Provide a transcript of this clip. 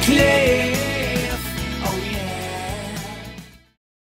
clay.